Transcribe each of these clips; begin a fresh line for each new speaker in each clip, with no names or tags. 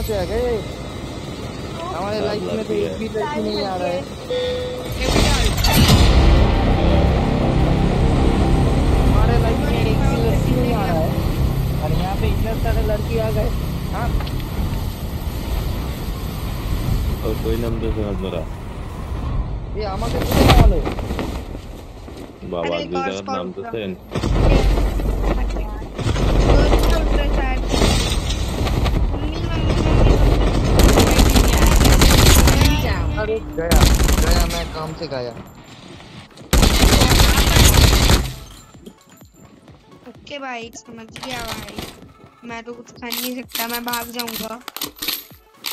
कहाँ से आ गए हमारे लाइफ में तो एक भी लड़की नहीं आ रहा है हमारे लाइफ में एक भी लड़की नहीं आ रहा है और यहाँ पे इतने सारे लड़की आ गए हाँ
और कोई नाम तो समझ मरा
ये আমাকে কোথায় ভালো
बाबा
अरे
जी
गॉड्स
का
अरे गया गया मैं काम से गया।
ओके भाई समझ गया भाई। मैं तो कुछ कर नहीं सकता मैं भाग जाऊँगा।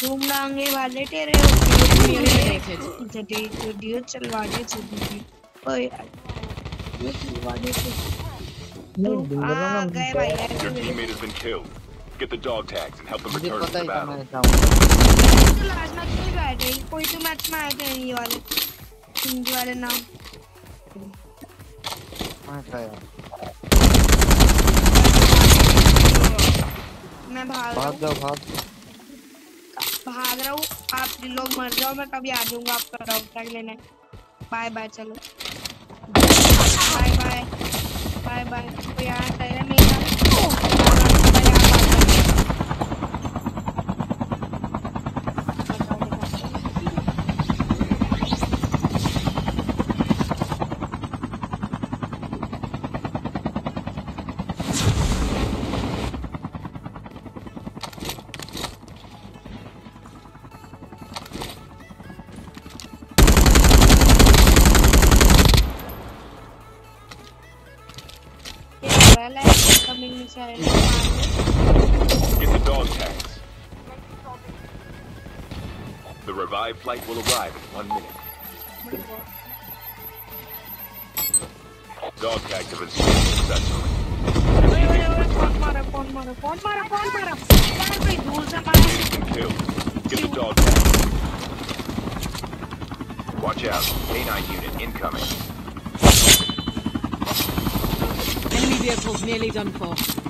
घूम लांगे वाले तेरे जडी वीडियो चलवा दे जल्दी। ओए ये चलवा दे तू
नहीं
आ गए भाई यार
Your teammate has been killed. Get the dog tags and help them return to the battle.
Last match में गए थे कोई तो मैच में आए थे ये वाले। हिंदी वाले नाम।
मैं
भाग रहा
भाग
हूँ
जाओ भाग
भाग रहा हूँ। आप लोग मर जाओ मैं कभी आ जाऊँगा आपका डॉग टैग लेने। बाय बाय चलो। बाय बाय बाय बाय कोई आना
dog tags. The revived flight will arrive in one minute. Dog tags have been successfully. Get the dog tags. Watch out. K9 unit incoming.
Enemy vehicles nearly done for.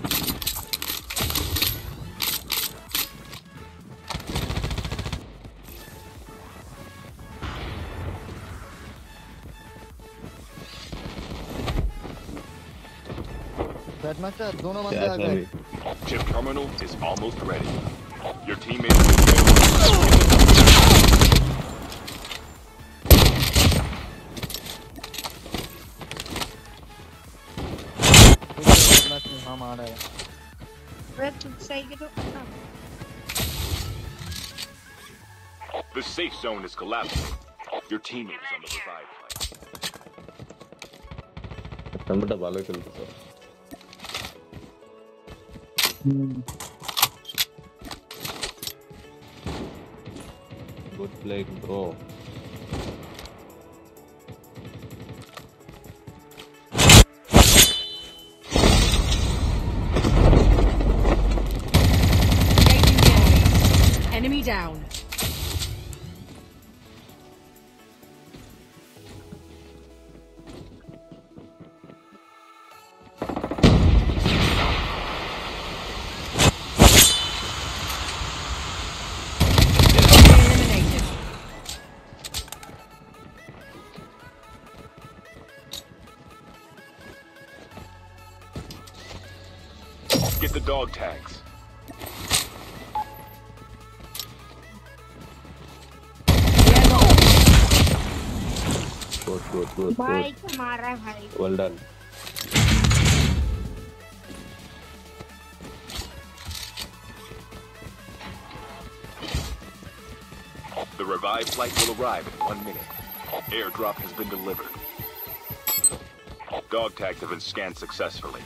Chip terminal is almost ready. Your
teammates. are ah
The safe zone is collapsing. Your teammates on the revive flight.
நம்மகிட்ட
பாலே sir. Good
play, bro. dog tags.
Good, good, good, good.
Well done.
The revived flight will arrive in one minute. Airdrop has been delivered. Dog tags have been scanned successfully.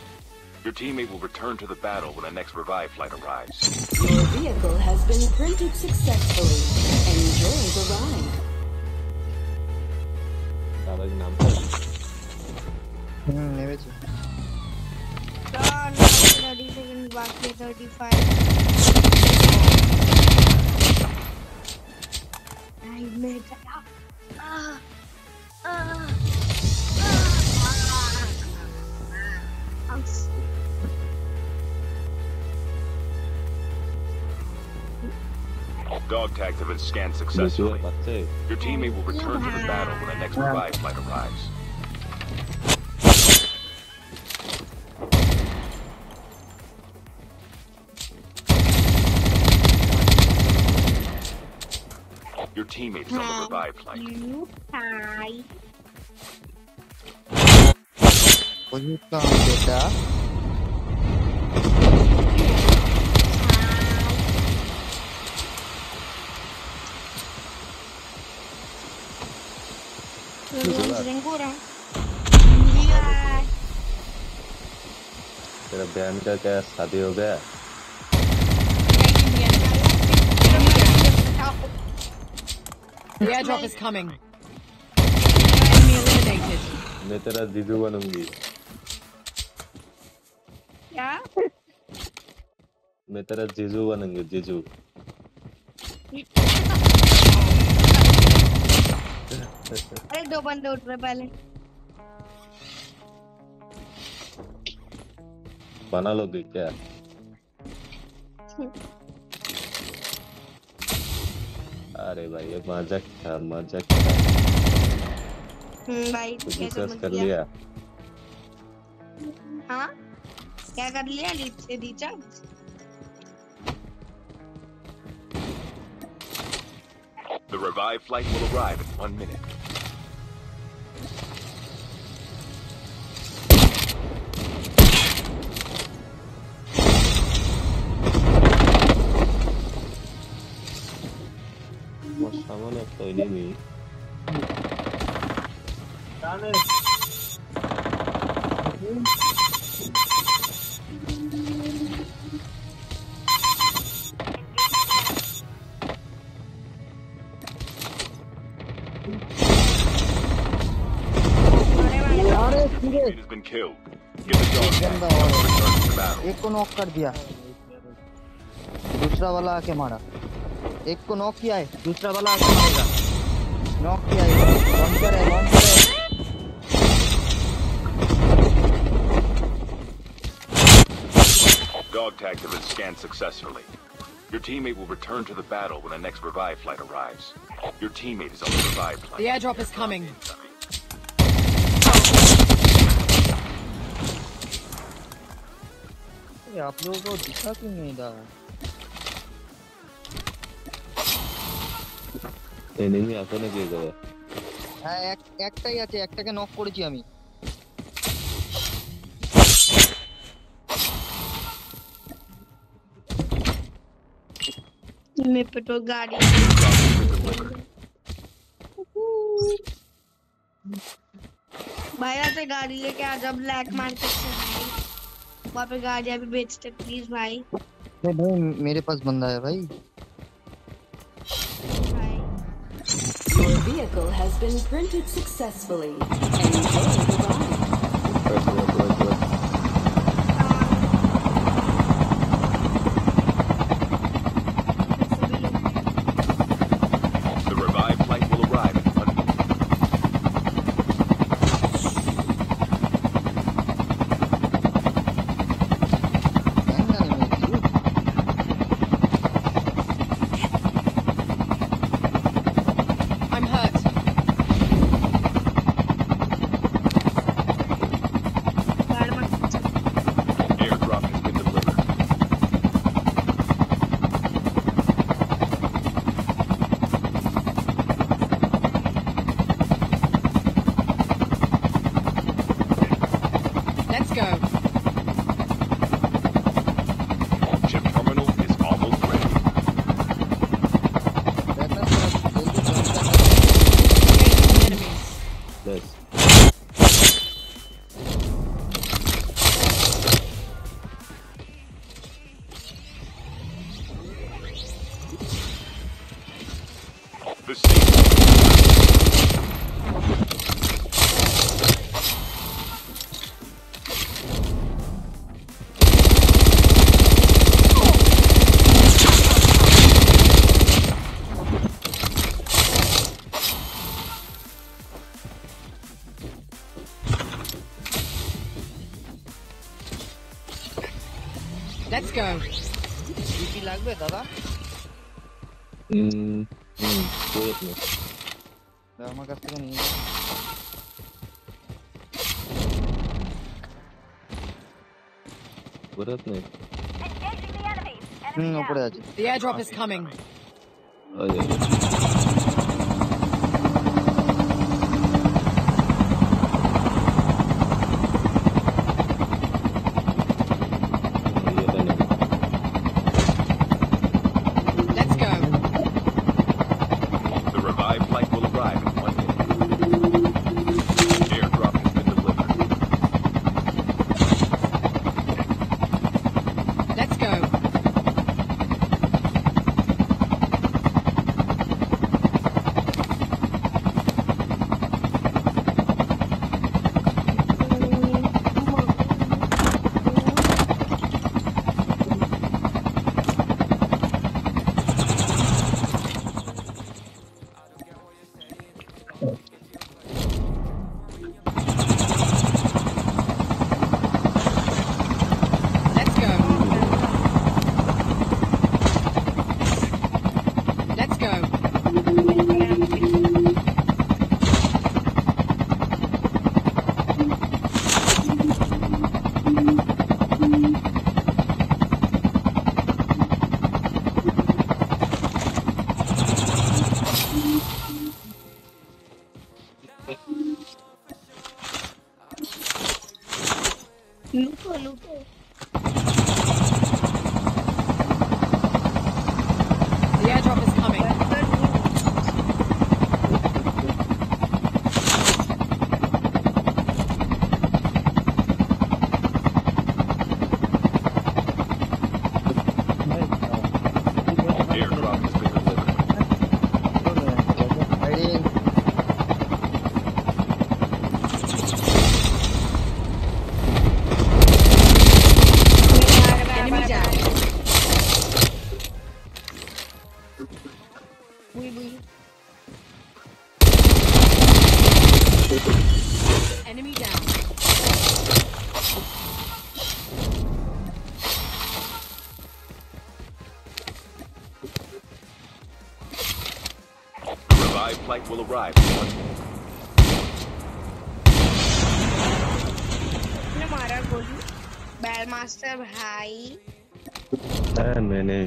Your teammate will return to the battle when the next revive flight arrives.
Your vehicle has been printed successfully. Enjoy the ride.
Hmm, 30 seconds back 35. I made that up. Uh, uh.
Dog tag have been scanned successfully. Your teammate will return to the battle when the next revive might arrives. Your teammate is on the revive flight.
You
बहन का क्या शादी हो गया
The airdrop is coming. Enemy eliminated.
मैं तेरा जीजू बनूँगी
क्या
मैं तेरा जीजू बनूँगी जीजू
अरे दो बंदे उठ रहे पहले
बना लोगी क्या? अरे भाई ये मज़ाक था मज़ाक था।
हम्म भाई
तो
कैसे
डिस्कस
समझ
कर
लिया? हाँ? क्या कर लिया लीड से recharge
The revive flight will arrive in one minute. To the battle.
एक को नॉक कर दिया। दूसरा वाला आके मारा। एक को नॉक किया है दूसरा वाला आके मारेगा नॉक किया है लॉन्चर है लॉन्चर है
Dog tags have been scanned successfully. Your teammate will return to the battle when the next revive flight arrives. Your teammate is on the revive flight.
The airdrop is coming.
ये आप लोगों को दिखा क्यों नहीं था
enemy আছে নাকি এখানে
হ্যাঁ এক একটাই আছে একটাকে নক করেছি আমি
मेरे पे तो गाड़ी भाई यहाँ से गाड़ी लेके आ जा ब्लैक मार्केट से भाई वहाँ पे गाड़ियाँ भी बेचते प्लीज भाई
नहीं भाई मेरे पास बंदा है भाई
भाई
vehicle has been printed successfully. The
safe
What
up, Nick? Engaging
the enemies. Enemy.
The airdrop
is coming.
Oh, yeah. Oui,
oui.
Enemy down.
Revive flight will arrive.
हमारा गोलू बैल मास्टर भाई
मैंने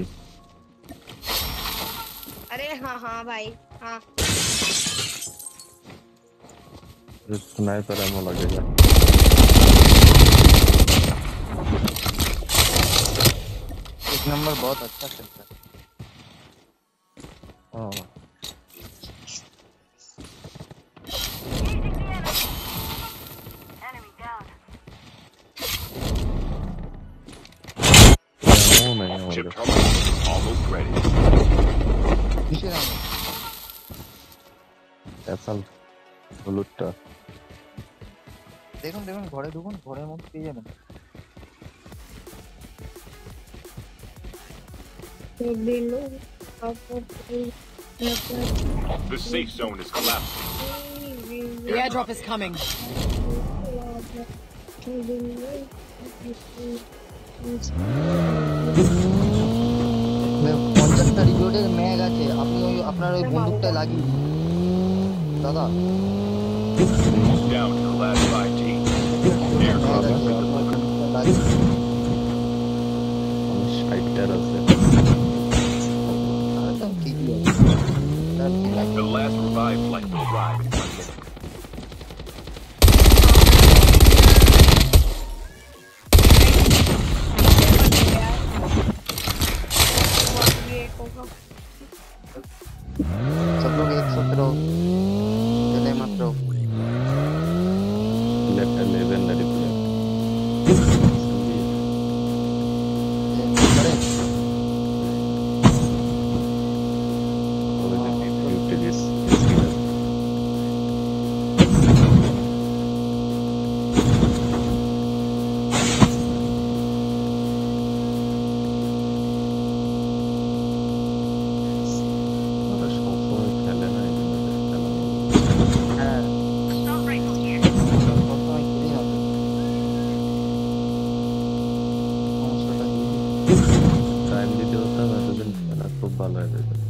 अरे हाँ हाँ भाई हाँ।
स्नाइपर एमो लगेगा।
एक नंबर बहुत अच्छा खेलता है।
हाँ
Chip
होगा
terminal is almost ready.
কিসের আমি
ऐसा হলুদটা
দেখুন দেখুন ঘরে ঢুকুন ঘরের মধ্যে পেয়ে যাবেন
The safe zone is collapsing.
The airdrop is coming.
পঞ্চাশটা রিলোডের ম্যাগ আছে আপনি ওই আপনার ওই বন্দুকটা লাগিয়ে দিন। দাদা
Down to the last five teams.
ম্যাগ
Airdrop Time to
atau nggak tuh kan anak tuh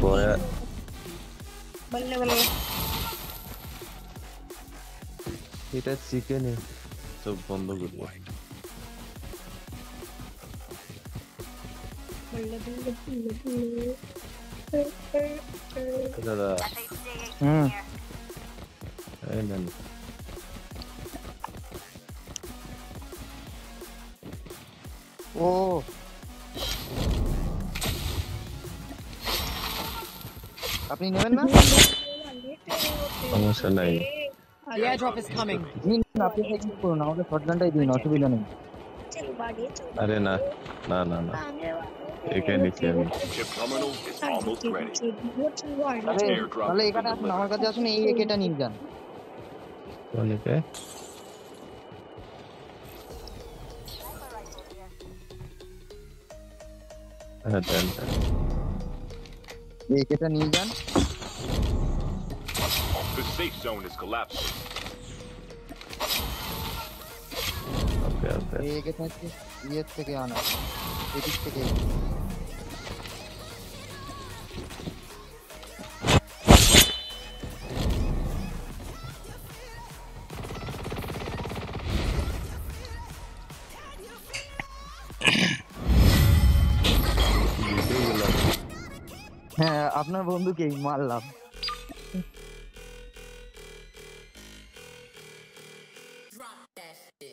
आऊंगे दिन में
পরে
बल्ले बल्ले
এটা চিকেনে চোখ বন্ধ করবো
बल्ले बल्ले बल्ले बल्ले
দাদা
হুম
এই নেন
ও happening, Nevenna?
Almost alive.
The airdrop is coming.
Mean, आपके साथ क्यों करो ना उसे फटलंटा ही देना उसे
भी लेने। अरे
ना, ना ना ना। You can declare me.
Chip terminal is almost ready.
अरे,
मतलब
एक
आटा
नाम
का
जासूस
नहीं
एक आटा नींद जान। कौन है? I
had to end that.
এই একেটা নিয়ে যান
The safe zone is collapsing.
ওকে ওকে
এই একেটা হচ্ছে ইয়ের থেকে আনা এদিক থেকে আপনার বন্ধুকেই মারলাম